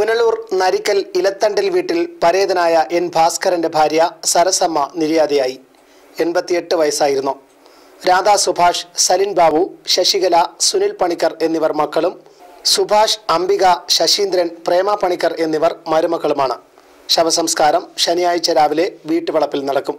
പുനലൂർ നരിക്കൽ ഇലത്തണ്ടിൽ വീട്ടിൽ പരേതനായ എൻ ഭാസ്കരന്റെ ഭാര്യ സരസമ്മ നിര്യാതയായി. എൺപത്തിയെട്ട് വയസ്സായിരുന്നു. രാധാ സുഭാഷ് സലിൻ ബാബു ശശികല സുനിൽ പണിക്കർ എന്നിവർ മക്കളും സുഭാഷ് അംബിക ശശീന്ദ്രൻ പ്രേമ പണിക്കർ എന്നിവർ മരുമക്കളുമാണ്. ശവസംസ്കാരം ശനിയാഴ്ച രാവിലെ വീട്ടുവളപ്പിൽ നടക്കും.